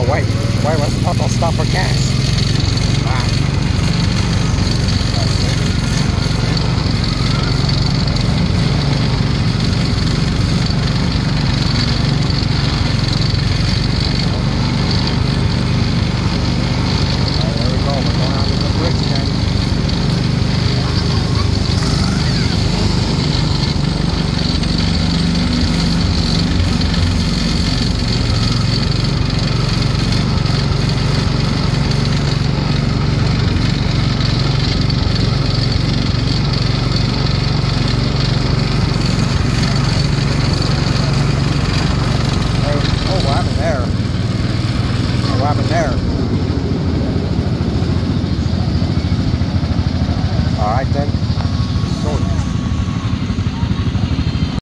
Oh wait, wait, Papa stop for gas.